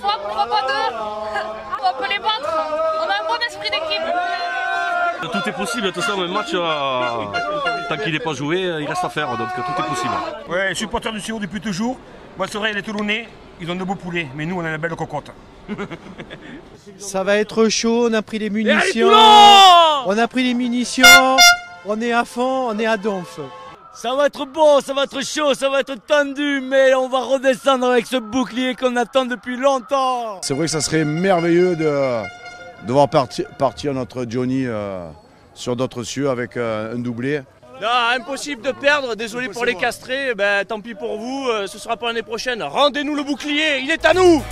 pourquoi pas deux On peut les battre. On a un bon esprit d'équipe. Tout est possible, de toute façon, un match, euh, tant qu'il n'est pas joué, il reste à faire, donc tout est possible. Ouais, je suis supporter du CO depuis toujours. Moi, c'est vrai, les Toulonnais, ils ont de beaux poulets, mais nous, on a une belle cocotte. Ça va être chaud, on a pris les munitions. On a pris les munitions, on est à fond, on est à donf. Ça va être beau, ça va être chaud, ça va être tendu, mais on va redescendre avec ce bouclier qu'on attend depuis longtemps. C'est vrai que ça serait merveilleux de, de voir partir, partir notre Johnny euh, sur d'autres cieux avec euh, un doublé. Non, impossible de perdre, désolé pour les castrés, ben, tant pis pour vous, euh, ce sera pour l'année prochaine. Rendez-nous le bouclier, il est à nous